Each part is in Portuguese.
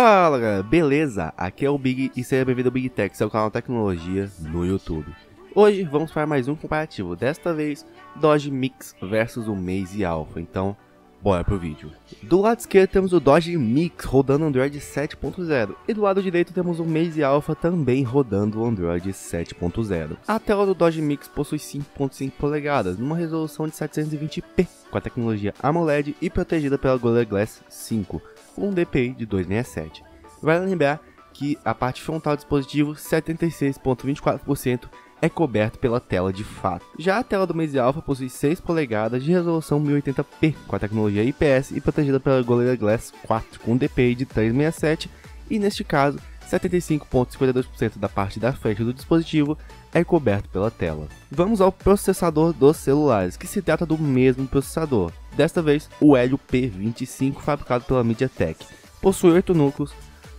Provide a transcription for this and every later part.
Fala galera, beleza? Aqui é o Big e seja bem-vindo ao Big Tech, seu canal de tecnologia no YouTube. Hoje vamos para mais um comparativo, desta vez Dodge Mix versus o Maze Alpha, então bora pro vídeo. Do lado esquerdo temos o Dodge Mix rodando Android 7.0 e do lado direito temos o Maze Alpha também rodando Android 7.0. A tela do Dodge Mix possui 5.5 polegadas numa resolução de 720p com a tecnologia AMOLED e protegida pela Gorilla Glass 5 com um DPI de 267. Vale lembrar que a parte frontal do dispositivo 76.24% é coberto pela tela de fato. Já a tela do Maze Alpha possui 6 polegadas de resolução 1080p com a tecnologia IPS e protegida pela Gorilla Glass 4 com um DPI de 367 e neste caso 75.52% da parte da frente do dispositivo é coberto pela tela. Vamos ao processador dos celulares, que se trata do mesmo processador, desta vez o Helio P25 fabricado pela MediaTek. Possui 8 núcleos,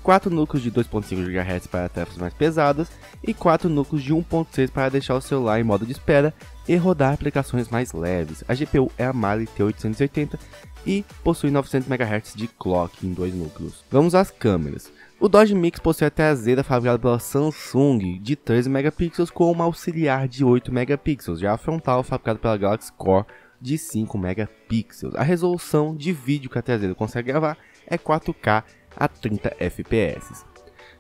4 núcleos de 2.5 GHz para tarefas mais pesadas e 4 núcleos de 1.6 para deixar o celular em modo de espera e rodar aplicações mais leves. A GPU é a Mali T880 e possui 900 MHz de clock em dois núcleos. Vamos às câmeras. O Dodge Mix possui a traseira fabricada pela Samsung de 13 megapixels com uma auxiliar de 8 megapixels, já a frontal fabricada pela Galaxy Core de 5 megapixels. A resolução de vídeo que a traseira consegue gravar é 4K a 30 fps.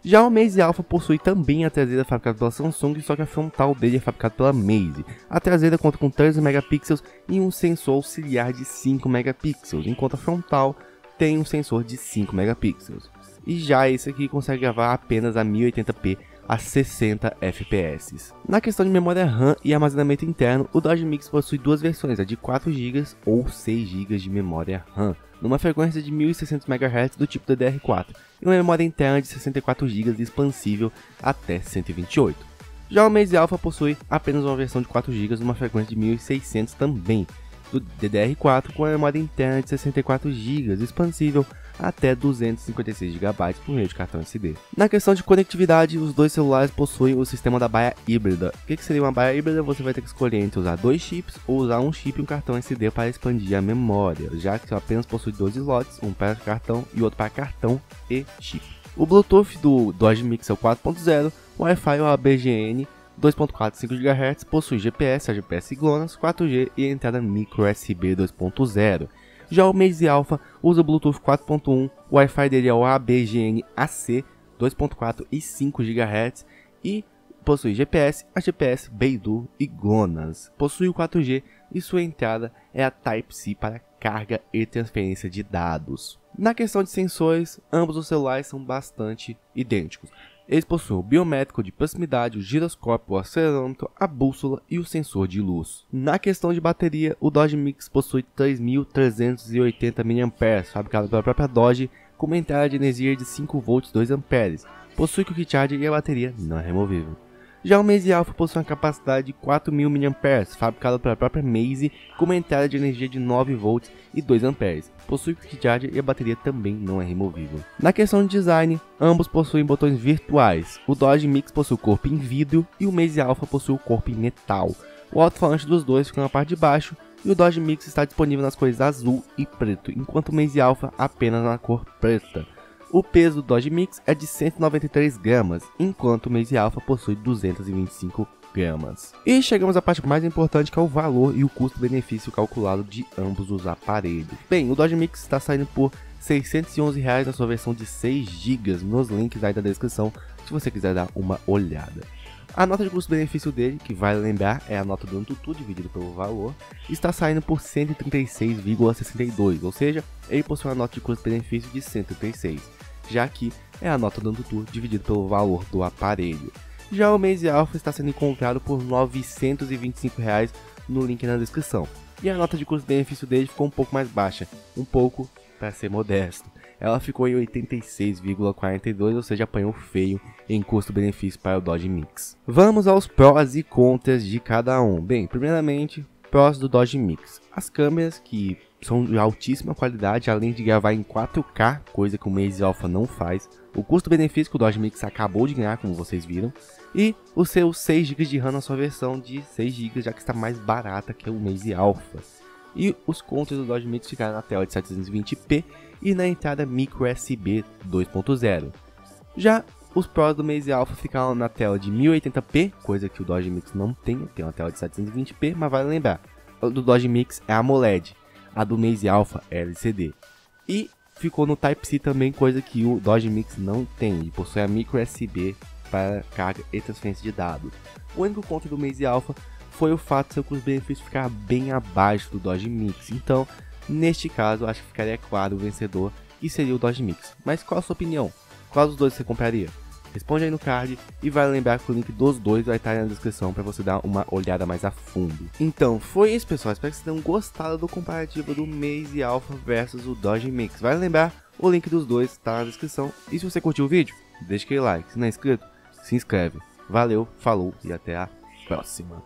Já o Maze Alpha possui também a traseira fabricada pela Samsung, só que a frontal dele é fabricada pela Maze. A traseira conta com 13 megapixels e um sensor auxiliar de 5 megapixels, enquanto a frontal tem um sensor de 5 megapixels. E já esse aqui consegue gravar apenas a 1080p a 60 fps. Na questão de memória RAM e armazenamento interno, o Dodge Mix possui duas versões, a de 4 GB ou 6 GB de memória RAM, numa frequência de 1600 MHz do tipo DDR4, e uma memória interna de 64 GB expansível até 128. Já o Maze Alpha possui apenas uma versão de 4 GB numa frequência de 1600 também, do DDR4 com a memória interna de 64 GB expansível até 256 GB por meio de cartão SD. Na questão de conectividade, os dois celulares possuem o sistema da baia híbrida. O que, seria uma baia híbrida? Você vai ter que escolher entre usar dois chips ou usar um chip e um cartão SD para expandir a memória, já que apenas possui dois slots, um para cartão e outro para cartão e chip. O Bluetooth do Dodge Mix o 4.0, o Wi-Fi é o ABGN 2.4 5 GHz, possui GPS, GPS GLONASS, 4G e entrada micro USB 2.0. Já o Maze Alpha usa Bluetooth 4.1, o Wi-Fi dele é o ABGN AC 2.4 e 5 GHz e possui GPS, GPS Beidou e GLONASS. Possui o 4G e sua entrada é a Type-C para carga e transferência de dados. Na questão de sensores, ambos os celulares são bastante idênticos. Eles possuem o biométrico de proximidade, o giroscópio, o acelerômetro, a bússola e o sensor de luz. Na questão de bateria, o Dodge Mix possui 3.380 mAh, fabricado pela própria Dodge, com uma entrada de energia de 5 volts 2 A. Possui quick charge e a bateria não é removível. Já o Maze Alpha possui uma capacidade de 4.000 mAh, fabricado pela própria Maze, com uma entrada de energia de 9 volts e 2 A. Possui quick charge e a bateria também não é removível. Na questão de design, ambos possuem botões virtuais. O Dodge Mix possui o corpo em vidro e o Maze Alpha possui o corpo em metal. O alto-falante dos dois fica na parte de baixo e o Dodge Mix está disponível nas cores azul e preto, enquanto o Maze Alpha apenas na cor preta. O peso do Dodge Mix é de 193 gramas, enquanto o Maze Alpha possui 225 gramas. E chegamos à parte mais importante que é o valor e o custo-benefício calculado de ambos os aparelhos. Bem, o Dodge Mix está saindo por 611 reais na sua versão de 6 GB nos links aí da descrição, se você quiser dar uma olhada. A nota de custo-benefício dele, que vale lembrar é a nota do Antutu dividido pelo valor, está saindo por 136,62, ou seja, ele possui uma nota de custo-benefício de 136, já que é a nota do Antutu dividido pelo valor do aparelho. Já o Maze Alpha está sendo encontrado por 925 reais no link na descrição. E a nota de custo-benefício dele ficou um pouco mais baixa, um pouco para ser modesto ela ficou em 86,42, ou seja, apanhou feio em custo-benefício para o Dodge Mix. Vamos aos prós e contras de cada um. Bem, primeiramente, prós do Dodge Mix. As câmeras que são de altíssima qualidade, além de gravar em 4K, coisa que o Maze Alpha não faz. O custo-benefício que o Dodge Mix acabou de ganhar, como vocês viram. E o seu 6 GB de RAM na sua versão de 6 GB, já que está mais barata que o Maze Alpha. E os controles do Dodge Mix ficaram na tela de 720p e na entrada micro USB 2.0. Já os Pros do Maze Alpha ficaram na tela de 1080p, coisa que o Dodge Mix não tem, tem uma tela de 720p, mas vale lembrar, o do Dodge Mix é AMOLED, a do Maze Alpha é LCD. E ficou no Type-C também, coisa que o Dodge Mix não tem, e possui a micro USB para carga e transferência de dados. O único ponto do Maze Alpha foi o fato de seu custo-benefício ficar bem abaixo do Dodge Mix, então neste caso acho que ficaria claro o vencedor e seria o Dodge Mix. Mas qual a sua opinião? Qual dos dois você compraria? Responde aí no card e vale lembrar que o link dos dois vai estar aí na descrição para você dar uma olhada mais a fundo. Então, foi isso pessoal, espero que vocês tenham gostado do comparativo do Maze Alpha versus o Dodge Mix. Vale lembrar, o link dos dois está na descrição. E se você curtiu o vídeo, deixa aquele like. Se não é inscrito, se inscreve. Valeu, falou e até a próxima.